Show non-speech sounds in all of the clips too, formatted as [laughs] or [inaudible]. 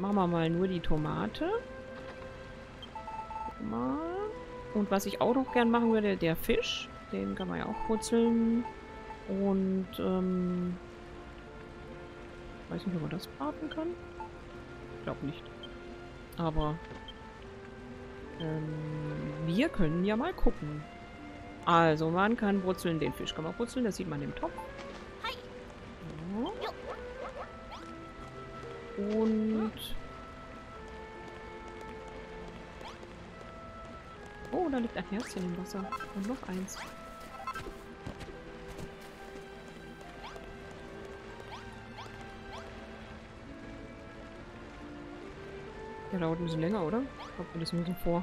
machen wir mal nur die Tomate. Und was ich auch noch gern machen würde, der Fisch. Den kann man ja auch putzeln. Und, ähm... Weiß nicht, ob man das braten kann. Ich glaube nicht. Aber... Ähm, wir können ja mal gucken. Also, man kann brutzeln, den Fisch kann man brutzeln, das sieht man im Topf. Und... Oh, da liegt ein Herzchen im Wasser. Und noch eins. Ja, dauert ein bisschen länger, oder? Kommt mir das nur so vor.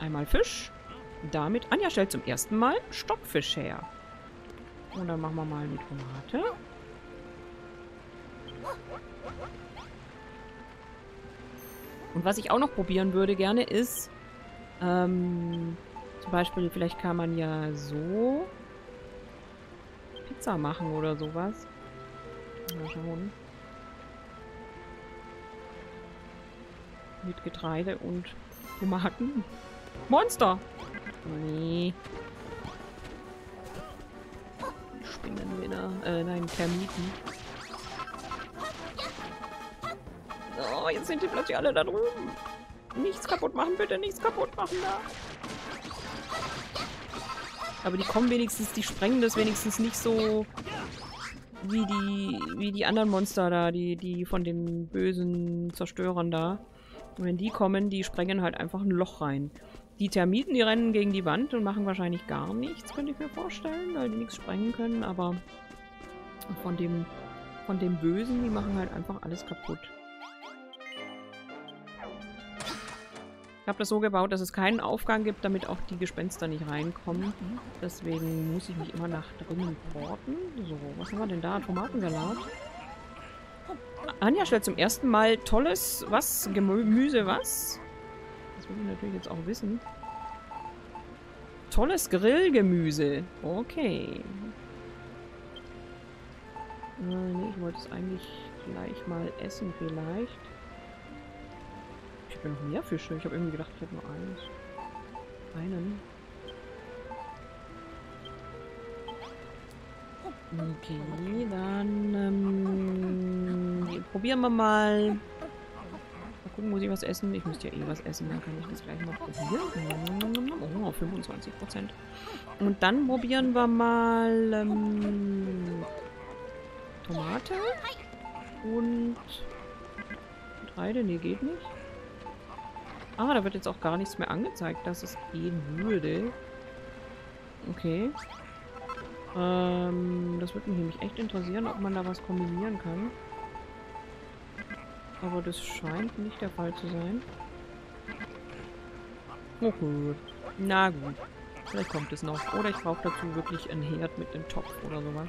Einmal Fisch. Damit, Anja stellt zum ersten Mal Stockfisch her. Und dann machen wir mal die Tomate. Und was ich auch noch probieren würde gerne ist, ähm, zum Beispiel, vielleicht kann man ja so Pizza machen oder sowas. Mal schauen. Mit Getreide und Tomaten. Monster! Nee. Spinnenwinner. Äh, nein, Termiten. Oh, jetzt sind die plötzlich alle da drüben. Nichts kaputt machen, bitte. Nichts kaputt machen da. Aber die kommen wenigstens, die sprengen das wenigstens nicht so wie die, wie die anderen Monster da, die, die von den bösen Zerstörern da. Und wenn die kommen, die sprengen halt einfach ein Loch rein. Die Termiten, die rennen gegen die Wand und machen wahrscheinlich gar nichts, könnte ich mir vorstellen, weil die nichts sprengen können, aber von dem, von dem Bösen, die machen halt einfach alles kaputt. Ich habe das so gebaut, dass es keinen Aufgang gibt, damit auch die Gespenster nicht reinkommen. Deswegen muss ich mich immer nach drinnen porten. So, was haben wir denn da? Tomatensalat. Anja stellt zum ersten Mal tolles, was? Gemüse, was? Das will ich natürlich jetzt auch wissen. Tolles Grillgemüse. Okay. Äh, nee, ich wollte es eigentlich gleich mal essen vielleicht. Ich habe ja noch mehr Fische. Ich habe irgendwie gedacht, ich habe nur eins. Einen. Okay, dann ähm, probieren wir mal. Gucken, muss ich was essen? Ich müsste ja eh was essen, dann kann ich das gleich mal probieren. Oh, 25 Prozent. Und dann probieren wir mal ähm, Tomate und Getreide. Nee, geht nicht. Ah, da wird jetzt auch gar nichts mehr angezeigt, dass es gehen würde. Okay. Ähm, das würde mich nämlich echt interessieren, ob man da was kombinieren kann. Aber das scheint nicht der Fall zu sein. Oh gut. Na gut. Vielleicht kommt es noch. Oder ich brauche dazu wirklich einen Herd mit einem Topf oder sowas.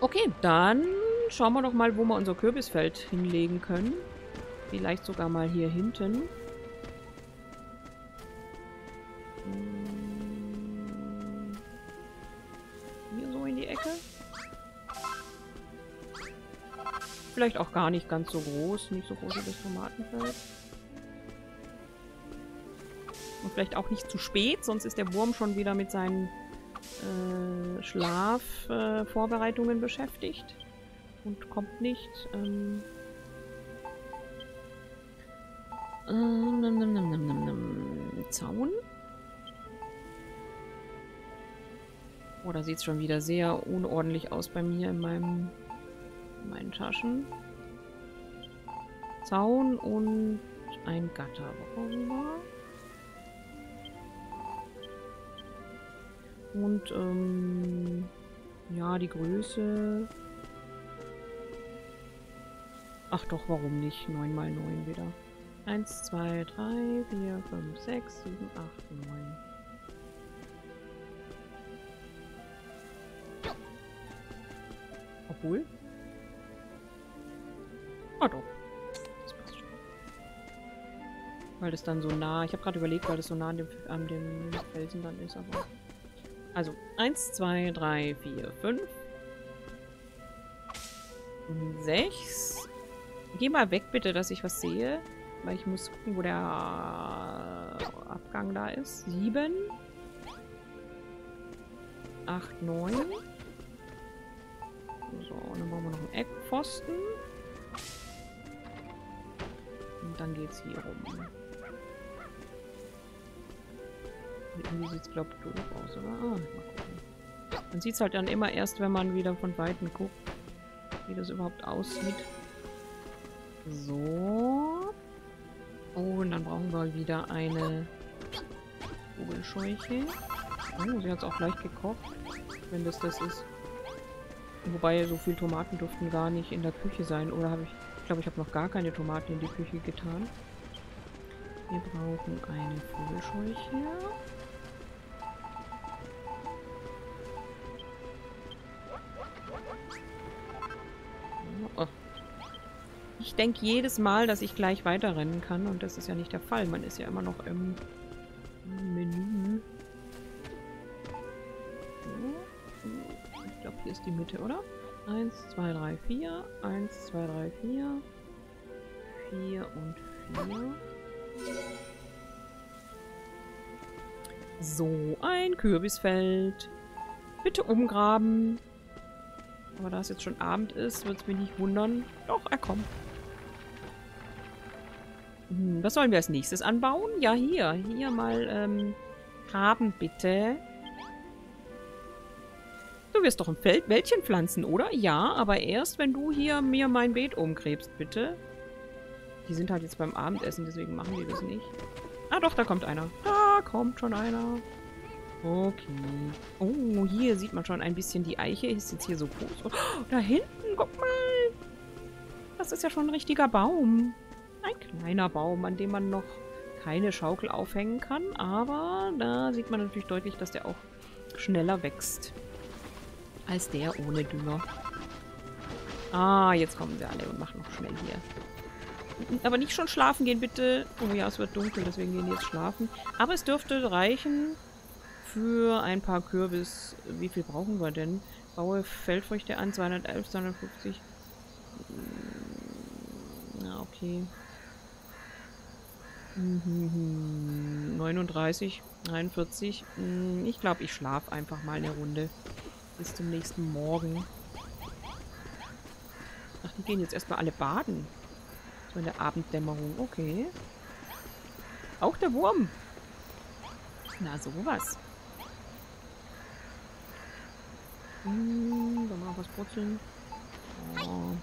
Okay, dann schauen wir doch mal, wo wir unser Kürbisfeld hinlegen können. Vielleicht sogar mal hier hinten. Vielleicht auch gar nicht ganz so groß, nicht so groß wie das Tomatenfeld. Und vielleicht auch nicht zu spät, sonst ist der Wurm schon wieder mit seinen äh, Schlafvorbereitungen äh, beschäftigt. Und kommt nicht. Ähm, äh, nam, nam, nam, Zaun. Oh, da sieht es schon wieder sehr unordentlich aus bei mir in meinem meinen Taschen. Zaun und ein Gatter. Warum Und, ähm, ja, die Größe. Ach doch, warum nicht? 9 mal 9 wieder. 1, 2, 3, 4, 5, 6, 7, 8, 9. Obwohl, Ah doch. Das passt schon. Weil das dann so nah... Ich habe gerade überlegt, weil das so nah an dem, an dem Felsen dann ist, aber... Also, 1, 2, 3, 4, 5. 6. Geh mal weg, bitte, dass ich was sehe. Weil ich muss gucken, wo der Abgang da ist. 7. 8, 9. So, dann brauchen wir noch einen Eckpfosten. Und dann geht's hier rum. Irgendwie sieht es, glaube ich, doof aus, oder? Ah, mal gucken. Man sieht es halt dann immer erst, wenn man wieder von Weitem guckt, wie das überhaupt aussieht. So. Oh, und dann brauchen wir wieder eine Vogelscheuche. Oh, sie hat es auch gleich gekocht, wenn das das ist. Wobei, so viel Tomaten durften gar nicht in der Küche sein. Oder habe ich... Ich glaube, ich habe noch gar keine Tomaten in die Küche getan. Wir brauchen eine Vogelscheuche. Oh. Ich denke jedes Mal, dass ich gleich weiterrennen kann. Und das ist ja nicht der Fall. Man ist ja immer noch im Menü. Ich glaube, hier ist die Mitte, oder? 1, 2, 3, 4. 1, 2, 3, 4. 4 und 4. So, ein Kürbisfeld. Bitte umgraben. Aber da es jetzt schon Abend ist, wird es mich nicht wundern. Doch, er kommt. Hm, was sollen wir als nächstes anbauen? Ja, hier. Hier mal ähm, graben, bitte. Du wirst doch ein Wäldchen pflanzen, oder? Ja, aber erst, wenn du hier mir mein Beet umgräbst, bitte. Die sind halt jetzt beim Abendessen, deswegen machen die das nicht. Ah doch, da kommt einer. Da kommt schon einer. Okay. Oh, hier sieht man schon ein bisschen die Eiche. Ist jetzt hier so groß. Oh, da hinten, guck mal. Das ist ja schon ein richtiger Baum. Ein kleiner Baum, an dem man noch keine Schaukel aufhängen kann. Aber da sieht man natürlich deutlich, dass der auch schneller wächst. Als der ohne Dünger. Ah, jetzt kommen sie alle und machen noch schnell hier. Aber nicht schon schlafen gehen, bitte. Oh ja, es wird dunkel, deswegen gehen die jetzt schlafen. Aber es dürfte reichen für ein paar Kürbis. Wie viel brauchen wir denn? Baue Feldfrüchte an, 211, 250. Ja, okay. 39, 41. Ich glaube, ich schlafe einfach mal eine Runde. Bis zum nächsten Morgen. Ach, die gehen jetzt erstmal alle baden. So in der Abenddämmerung. Okay. Auch der Wurm. Na, sowas. Hm, da mal was brutzeln. Oh.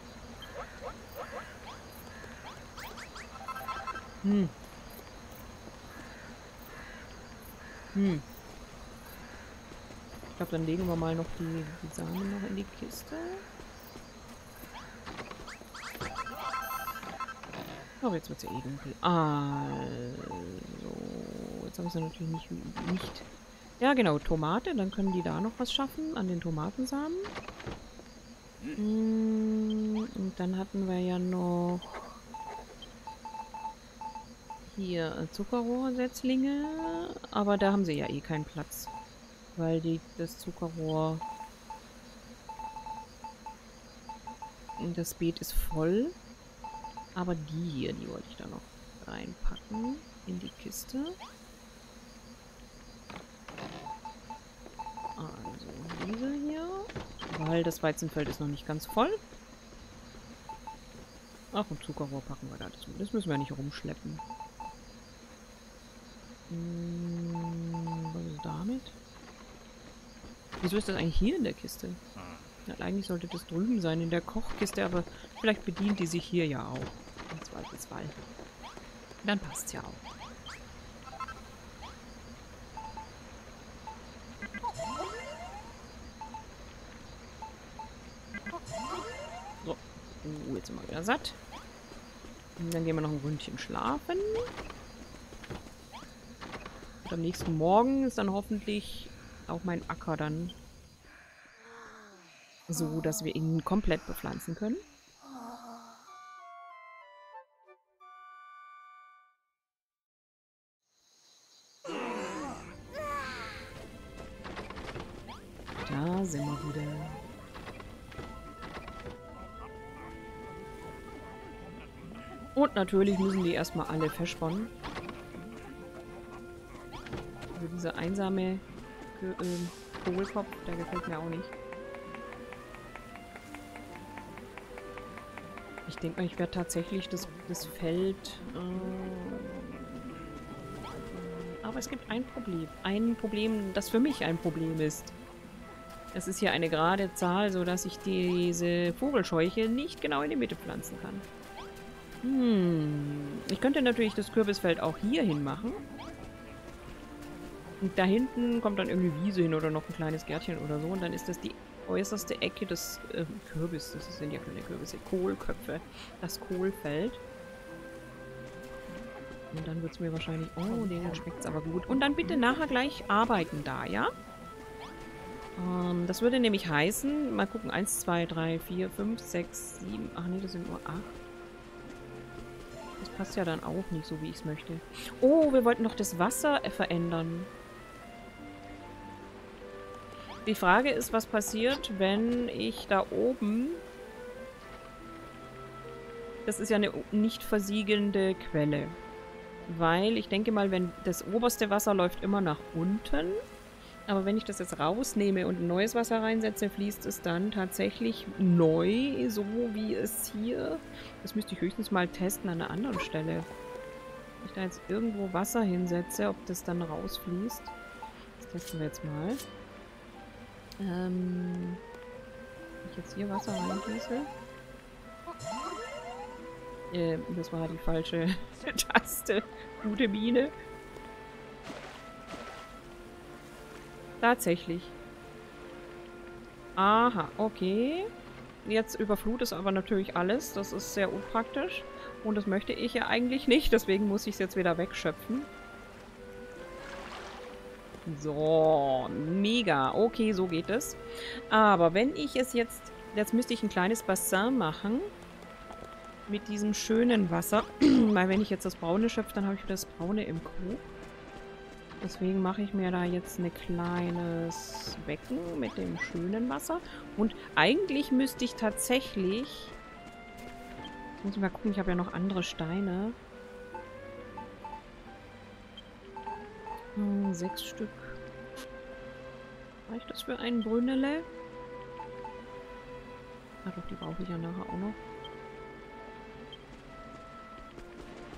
Hm. Hm. Glaube, dann legen wir mal noch die, die Samen noch in die Kiste. Oh, jetzt wird es ja eh dunkel. Also, jetzt habe ich sie natürlich nicht, nicht. Ja, genau, Tomate. Dann können die da noch was schaffen an den Tomatensamen. Hm, und dann hatten wir ja noch hier Zuckerrohrsetzlinge. Aber da haben sie ja eh keinen Platz. Weil die, das Zuckerrohr... Das Beet ist voll. Aber die hier, die wollte ich da noch reinpacken in die Kiste. Also diese hier. Weil das Weizenfeld ist noch nicht ganz voll. Ach, und Zuckerrohr packen wir da. Das, das müssen wir nicht rumschleppen. Hm, was ist damit? Wieso ist das eigentlich hier in der Kiste? Ja, eigentlich sollte das drüben sein, in der Kochkiste, aber vielleicht bedient die sich hier ja auch. Im Zweifelsfall. Dann passt's ja auch. So. Uh, jetzt sind wir wieder satt. Und dann gehen wir noch ein Ründchen schlafen. Und am nächsten Morgen ist dann hoffentlich auch meinen Acker dann so, dass wir ihn komplett bepflanzen können. Da sind wir wieder. Und natürlich müssen die erstmal alle verschwommen. Also diese einsame Ge äh, Kohlkopf, der gefällt mir auch nicht. Ich denke mal, ich werde tatsächlich das, das Feld... Äh, aber es gibt ein Problem. Ein Problem, das für mich ein Problem ist. Es ist hier eine gerade Zahl, sodass ich diese Vogelscheuche nicht genau in die Mitte pflanzen kann. Hm. Ich könnte natürlich das Kürbisfeld auch hier hin machen. Und da hinten kommt dann irgendwie Wiese hin oder noch ein kleines Gärtchen oder so. Und dann ist das die äußerste Ecke des äh, Kürbis. Das sind ja keine Kürbisse. Kohlköpfe. Das Kohlfeld. Und dann wird es mir wahrscheinlich... Oh, denen schmeckt es aber gut. Und dann bitte nachher gleich arbeiten da, ja? Ähm, das würde nämlich heißen... Mal gucken. 1, 2, 3, 4, 5, 6, 7... Ach nee, das sind nur 8. Das passt ja dann auch nicht so, wie ich es möchte. Oh, wir wollten doch das Wasser verändern. Die Frage ist, was passiert, wenn ich da oben... Das ist ja eine nicht versiegelnde Quelle. Weil ich denke mal, wenn das oberste Wasser läuft immer nach unten. Aber wenn ich das jetzt rausnehme und neues Wasser reinsetze, fließt es dann tatsächlich neu, so wie es hier... Das müsste ich höchstens mal testen an einer anderen Stelle. Wenn ich da jetzt irgendwo Wasser hinsetze, ob das dann rausfließt. Das testen wir jetzt mal. Ähm, wenn ich jetzt hier Wasser reingieße. Äh, das war die falsche [laughs] Taste. Gute Mine. Tatsächlich. Aha, okay. Jetzt überflut es aber natürlich alles. Das ist sehr unpraktisch. Und das möchte ich ja eigentlich nicht. Deswegen muss ich es jetzt wieder wegschöpfen. So, mega. Okay, so geht es. Aber wenn ich es jetzt... Jetzt müsste ich ein kleines Bassin machen. Mit diesem schönen Wasser. [clears throat] Weil wenn ich jetzt das Braune schöpfe, dann habe ich wieder das Braune im Krug. Deswegen mache ich mir da jetzt ein kleines Becken mit dem schönen Wasser. Und eigentlich müsste ich tatsächlich... Jetzt muss ich mal gucken, ich habe ja noch andere Steine. Hm, sechs Stück. Reicht das für einen Brünnele? Ah doch, die brauche ich ja nachher auch noch.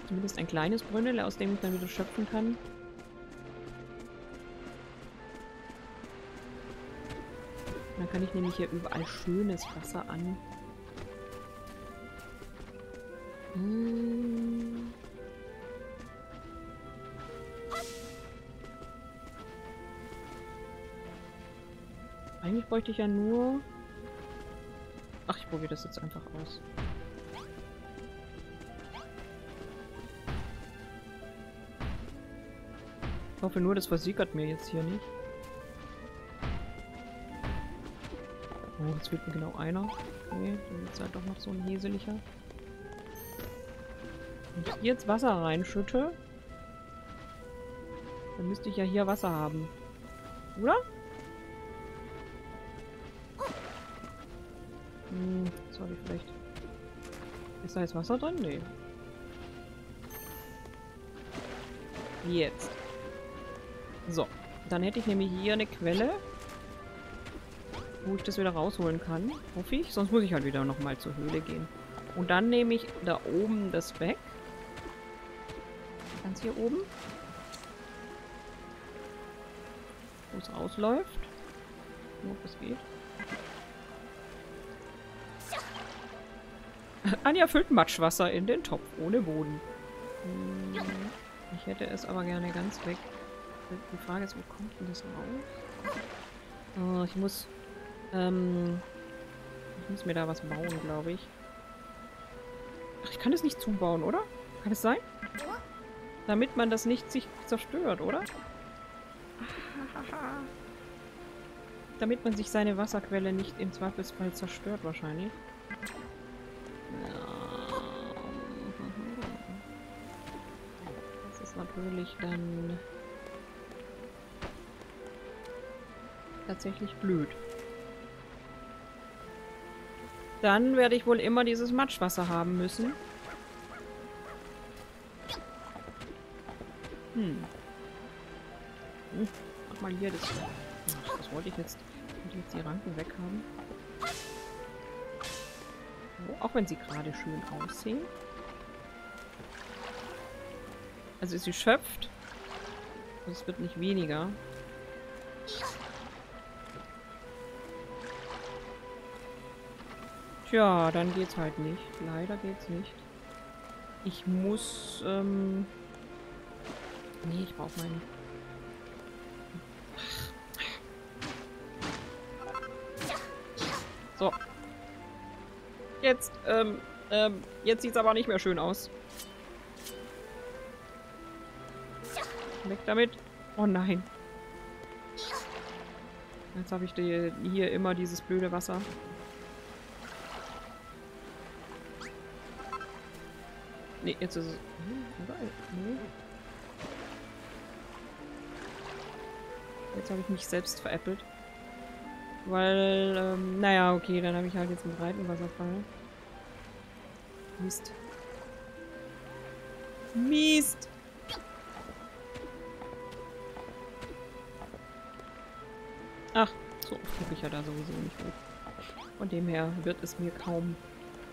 Zumindest ein kleines Brünnele, aus dem ich dann wieder schöpfen kann. Dann kann ich nämlich hier überall schönes Wasser an. Hm. Eigentlich bräuchte ich ja nur... Ach, ich probiere das jetzt einfach aus. Ich hoffe nur, das versickert mir jetzt hier nicht. Oh, jetzt fehlt mir genau einer. Nee, dann ist halt doch noch so ein häselicher. Wenn ich jetzt Wasser reinschütte, dann müsste ich ja hier Wasser haben. Oder? Hm, sorry, vielleicht. Ist da jetzt Wasser drin? Nee. Jetzt. So. Dann hätte ich nämlich hier eine Quelle wo ich das wieder rausholen kann. Hoffe ich. Sonst muss ich halt wieder nochmal zur Höhle gehen. Und dann nehme ich da oben das weg. Ganz hier oben. Wo es rausläuft. Ob das geht. Anja füllt Matschwasser in den Topf ohne Boden. Hm, ich hätte es aber gerne ganz weg. Die Frage ist, wo kommt denn das raus? Oh, ich muss ähm, ich muss mir da was bauen, glaube ich. Ach, ich kann es nicht zubauen, oder? Kann es sein? Damit man das nicht sich zerstört, oder? Damit man sich seine Wasserquelle nicht im Zweifelsfall zerstört, wahrscheinlich. Das ist natürlich dann tatsächlich blöd. Dann werde ich wohl immer dieses Matschwasser haben müssen. Hm. hm mach mal hier das. Das wollte ich jetzt. Ich wollte jetzt die Ranken weghaben. Auch wenn sie gerade schön aussehen. Also sie schöpft. Es wird nicht weniger. Tja, dann geht's halt nicht. Leider geht's nicht. Ich muss, ähm... Nee, ich brauche meinen... So. Jetzt, ähm, ähm, jetzt sieht's aber nicht mehr schön aus. Weg damit. Oh nein. Jetzt habe ich hier immer dieses blöde Wasser. Nee, jetzt ist es... Nee. Jetzt habe ich mich selbst veräppelt. Weil, ähm, naja, okay, dann habe ich halt jetzt einen breiten Wasserfall. Mist. Mist! Ach, so gucke ich ja da sowieso nicht hoch. Von dem her wird es mir kaum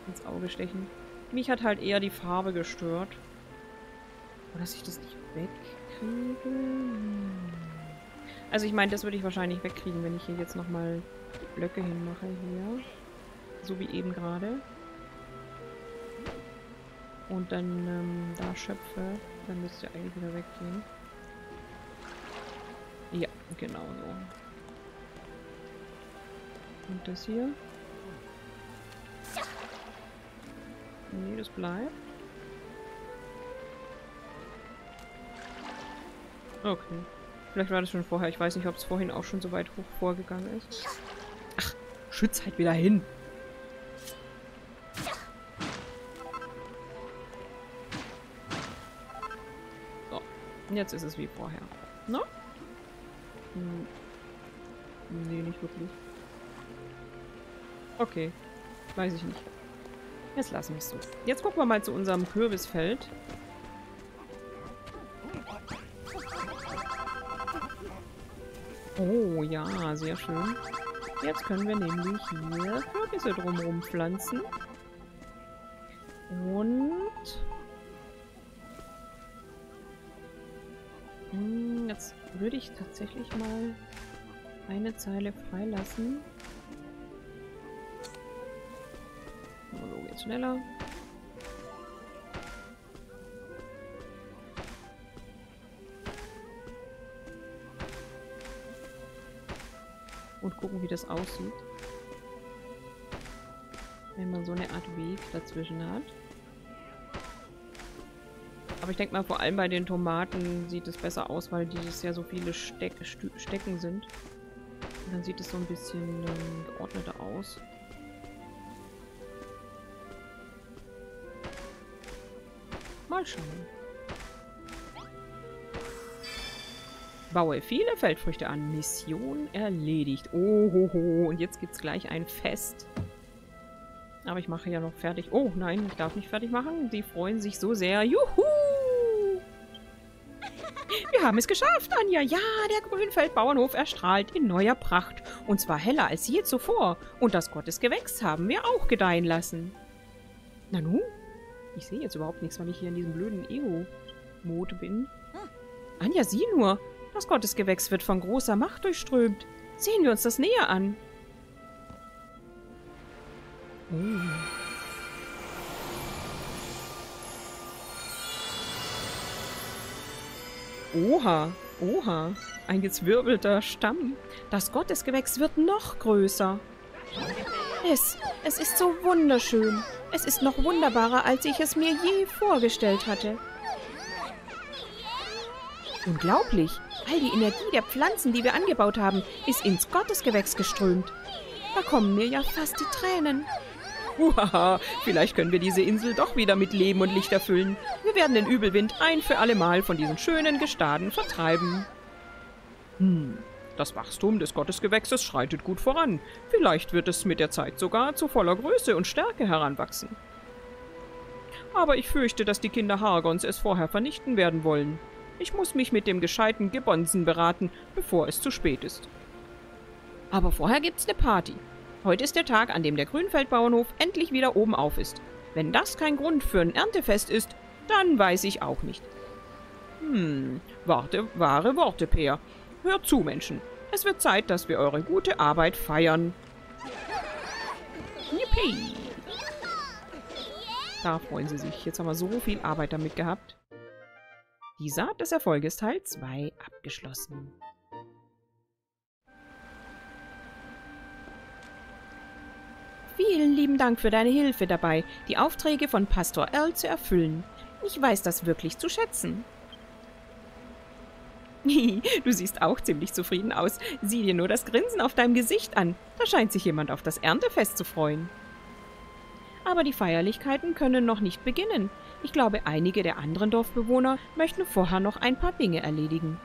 ins Auge stechen. Mich hat halt eher die Farbe gestört. Oder dass ich das nicht wegkriege? Also ich meine, das würde ich wahrscheinlich wegkriegen, wenn ich hier jetzt nochmal Blöcke hinmache hier. So wie eben gerade. Und dann ähm, da schöpfe. Dann müsste eigentlich wieder weggehen. Ja, genau so. Und das hier? Nee, das bleibt. Okay. Vielleicht war das schon vorher. Ich weiß nicht, ob es vorhin auch schon so weit hoch vorgegangen ist. Ach, schütz halt wieder hin. Jetzt ist es wie vorher. No? Hm. Nee, nicht wirklich. Okay. Weiß ich nicht. Jetzt lassen wir es so. Jetzt gucken wir mal zu unserem Kürbisfeld. Oh ja, sehr schön. Jetzt können wir nämlich hier Kürbisse drumherum pflanzen. Und... würde ich tatsächlich mal eine Zeile freilassen. So geht's schneller. Und gucken, wie das aussieht. Wenn man so eine Art Weg dazwischen hat. Aber ich denke mal, vor allem bei den Tomaten sieht es besser aus, weil dieses ja so viele Steck Stecken sind. Und dann sieht es so ein bisschen ähm, geordneter aus. Mal schauen. Baue viele Feldfrüchte an. Mission erledigt. Ohoho. Und jetzt gibt es gleich ein Fest. Aber ich mache ja noch fertig. Oh, nein, ich darf nicht fertig machen. Sie freuen sich so sehr. Juhu! Wir haben es geschafft, Anja. Ja, der Grünfeldbauernhof erstrahlt in neuer Pracht. Und zwar heller als je zuvor. Und das Gottesgewächs haben wir auch gedeihen lassen. Nanu, ich sehe jetzt überhaupt nichts, weil ich hier in diesem blöden Ego-Mode bin. Anja, sieh nur! Das Gottesgewächs wird von großer Macht durchströmt. Sehen wir uns das näher an. Oh. Oha, oha, ein gezwirbelter Stamm. Das Gottesgewächs wird noch größer. Es, es ist so wunderschön. Es ist noch wunderbarer, als ich es mir je vorgestellt hatte. Unglaublich! All die Energie der Pflanzen, die wir angebaut haben, ist ins Gottesgewächs geströmt. Da kommen mir ja fast die Tränen. Uhaha, vielleicht können wir diese Insel doch wieder mit Leben und Licht erfüllen. Wir werden den Übelwind ein für alle Mal von diesen schönen Gestaden vertreiben. Hm, Das Wachstum des Gottesgewächses schreitet gut voran. Vielleicht wird es mit der Zeit sogar zu voller Größe und Stärke heranwachsen. Aber ich fürchte, dass die Kinder Hargons es vorher vernichten werden wollen. Ich muss mich mit dem gescheiten Gibbonsen beraten, bevor es zu spät ist. Aber vorher gibt's eine Party. Heute ist der Tag, an dem der Grünfeldbauernhof endlich wieder oben auf ist. Wenn das kein Grund für ein Erntefest ist, dann weiß ich auch nicht. Hm, warte, wahre Worte, Peer. Hört zu, Menschen. Es wird Zeit, dass wir eure gute Arbeit feiern. Yippie! Da freuen sie sich. Jetzt haben wir so viel Arbeit damit gehabt. Die Saat des Erfolges Teil 2 abgeschlossen. Vielen lieben Dank für deine Hilfe dabei, die Aufträge von Pastor Earl zu erfüllen. Ich weiß das wirklich zu schätzen. [laughs] du siehst auch ziemlich zufrieden aus. Sieh dir nur das Grinsen auf deinem Gesicht an. Da scheint sich jemand auf das Erntefest zu freuen. Aber die Feierlichkeiten können noch nicht beginnen. Ich glaube, einige der anderen Dorfbewohner möchten vorher noch ein paar Dinge erledigen.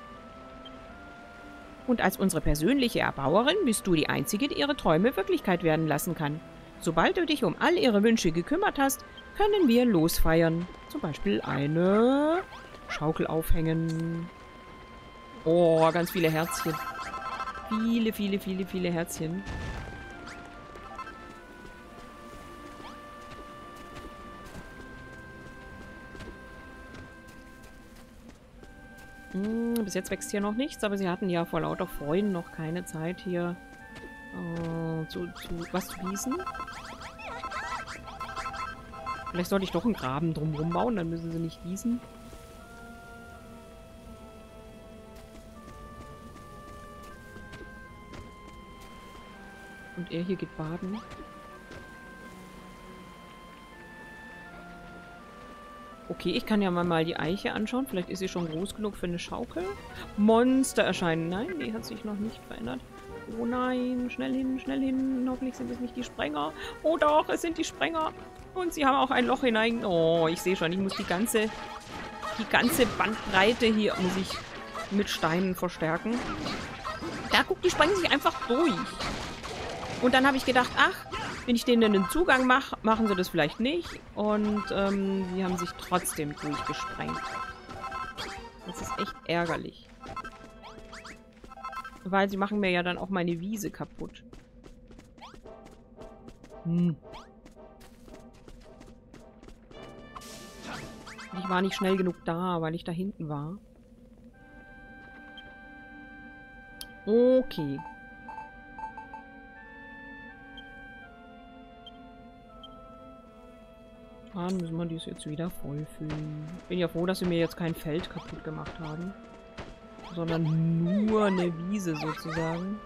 Und als unsere persönliche Erbauerin bist du die Einzige, die ihre Träume Wirklichkeit werden lassen kann. Sobald du dich um all ihre Wünsche gekümmert hast, können wir losfeiern. Zum Beispiel eine Schaukel aufhängen. Oh, ganz viele Herzchen. Viele, viele, viele, viele Herzchen. Hm, bis jetzt wächst hier noch nichts, aber sie hatten ja vor lauter Freuden noch keine Zeit hier äh, zu, zu, was zu gießen. Vielleicht sollte ich doch einen Graben drumherum bauen, dann müssen sie nicht gießen. Und er hier geht baden. Okay, ich kann ja mal die Eiche anschauen. Vielleicht ist sie schon groß genug für eine Schaukel. Monster erscheinen. Nein, die hat sich noch nicht verändert. Oh nein, schnell hin, schnell hin. Hoffentlich sind es nicht die Sprenger. Oh doch, es sind die Sprenger. Und sie haben auch ein Loch hinein. Oh, ich sehe schon, ich muss die ganze, die ganze Bandbreite hier muss ich mit Steinen verstärken. Da guck, die sprengen sich einfach durch. Und dann habe ich gedacht, ach, wenn ich denen einen Zugang mache, machen sie das vielleicht nicht. Und ähm, sie haben sich trotzdem durchgesprengt. Das ist echt ärgerlich. Weil sie machen mir ja dann auch meine Wiese kaputt. Hm. Ich war nicht schnell genug da, weil ich da hinten war. Okay. Dann müssen wir dies jetzt wieder vollfüllen. Bin ja froh, dass sie mir jetzt kein Feld kaputt gemacht haben sondern nur eine Wiese sozusagen.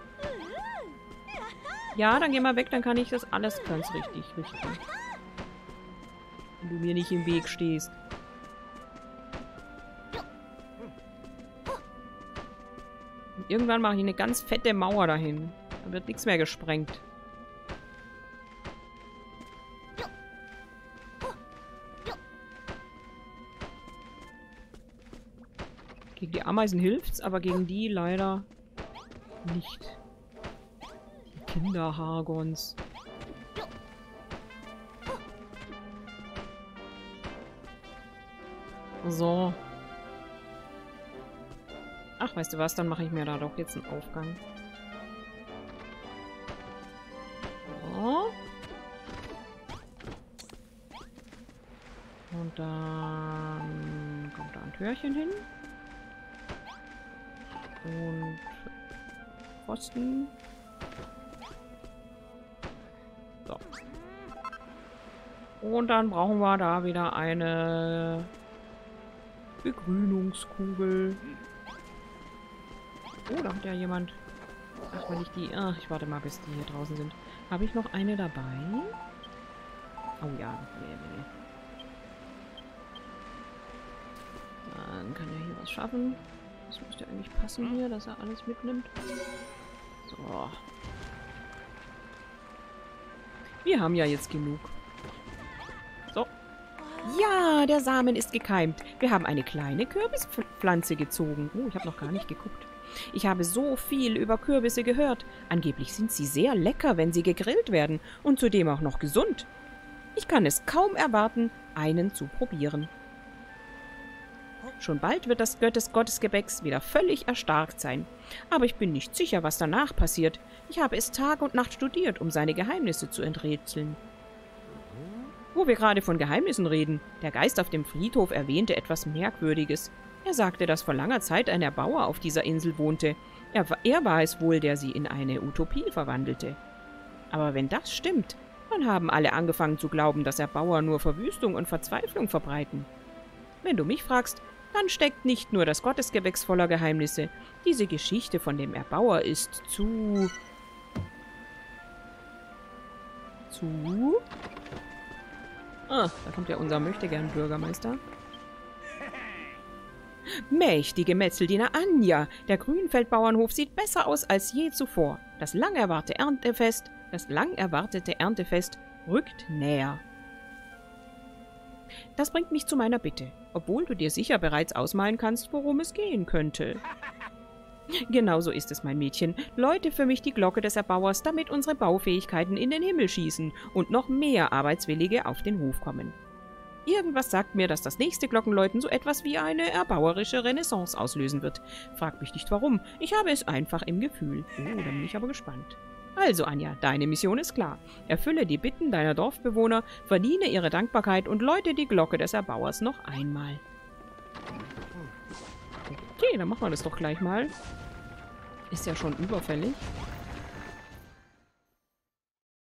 Ja, dann geh mal weg, dann kann ich das alles ganz richtig richten. Wenn du mir nicht im Weg stehst. Und irgendwann mache ich eine ganz fette Mauer dahin. Da wird nichts mehr gesprengt. Ameisen hilft's, aber gegen die leider nicht. Kinderhargons. So. Ach, weißt du was? Dann mache ich mir da doch jetzt einen Aufgang. So. Und dann kommt da ein Türchen hin. Und Pfosten. So. Und dann brauchen wir da wieder eine Begrünungskugel. Oh, da hat ja jemand... Ach, wenn ich die... Ach, ich warte mal, bis die hier draußen sind. Habe ich noch eine dabei? Oh ja. Nee, nee. Dann kann er hier was schaffen. Das müsste eigentlich passen hier, dass er alles mitnimmt. So. Wir haben ja jetzt genug. So. Ja, der Samen ist gekeimt. Wir haben eine kleine Kürbispflanze gezogen. Oh, ich habe noch gar nicht geguckt. Ich habe so viel über Kürbisse gehört. Angeblich sind sie sehr lecker, wenn sie gegrillt werden und zudem auch noch gesund. Ich kann es kaum erwarten, einen zu probieren. Schon bald wird das Göttes Gottesgebäcks wieder völlig erstarkt sein. Aber ich bin nicht sicher, was danach passiert. Ich habe es Tag und Nacht studiert, um seine Geheimnisse zu enträtseln. Wo wir gerade von Geheimnissen reden, der Geist auf dem Friedhof erwähnte etwas Merkwürdiges. Er sagte, dass vor langer Zeit ein Erbauer auf dieser Insel wohnte. Er, er war es wohl, der sie in eine Utopie verwandelte. Aber wenn das stimmt, dann haben alle angefangen zu glauben, dass Erbauer nur Verwüstung und Verzweiflung verbreiten. Wenn du mich fragst, dann steckt nicht nur das Gottesgewächs voller Geheimnisse. Diese Geschichte von dem Erbauer ist zu... Zu... Ah, da kommt ja unser Möchtegern-Bürgermeister. Mächtige Metzeldiener Anja! Der Grünfeldbauernhof sieht besser aus als je zuvor. Das lang erwartete Erntefest, das lang erwartete Erntefest rückt näher. Das bringt mich zu meiner Bitte, obwohl du dir sicher bereits ausmalen kannst, worum es gehen könnte. [laughs] Genauso ist es, mein Mädchen. Läute für mich die Glocke des Erbauers, damit unsere Baufähigkeiten in den Himmel schießen und noch mehr Arbeitswillige auf den Hof kommen. Irgendwas sagt mir, dass das nächste Glockenläuten so etwas wie eine erbauerische Renaissance auslösen wird. Frag mich nicht warum, ich habe es einfach im Gefühl. Oh, da bin ich aber gespannt. Also, Anja, deine Mission ist klar. Erfülle die Bitten deiner Dorfbewohner, verdiene ihre Dankbarkeit und läute die Glocke des Erbauers noch einmal. Okay, dann machen wir das doch gleich mal. Ist ja schon überfällig.